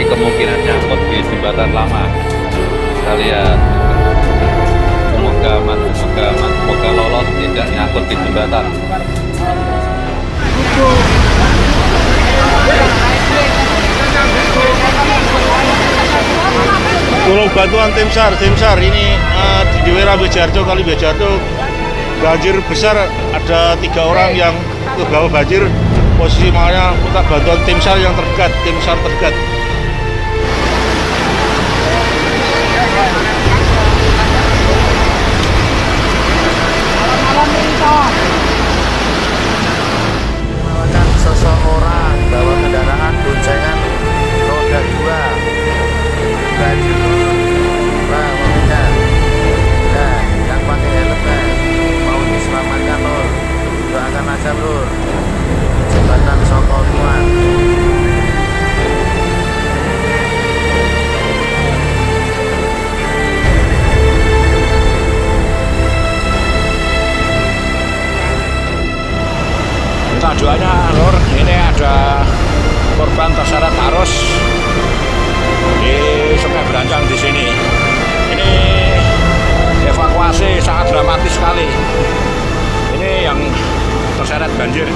kemungkinan nyangkut di jembatan lama. Kita lihat. Semoga aman semoga aman semoga lolos tidak nyangkut di jembatan. Tolong bantuan tim SAR, tim SAR. Ini uh, di daerah Bejardo kali Bejardo banjir besar ada tiga orang yang terbawa banjir. Posisi makanya minta bantuan tim SAR yang terdekat, tim SAR terdekat. kemajuannya alur ini ada korban terseret arus di Sungai berancang di sini. Ini evakuasi sangat dramatis sekali. Ini yang terseret banjir.